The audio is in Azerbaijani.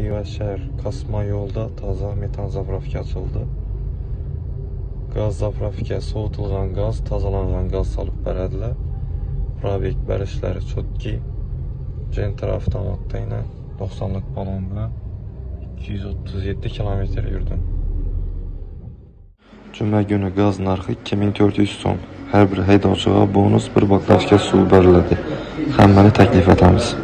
Qərəşər Kasma yolda taza metan zapravka açıldı. Qaz zapravkaya soğutulğan qaz, tazalanğan qaz salıb bələdilər. Probek bərişləri çotki. Center avtomatda ilə 90-lıq balonla 237 kilometr yürüdüm. Cümə günü qaz narxı 2400 son. Hər bir həydovçuğa bonus bir bak daşka su bərilədi. Xəmməli təklif etəmiz.